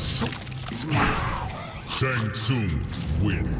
is mine. Shang Tsung wins.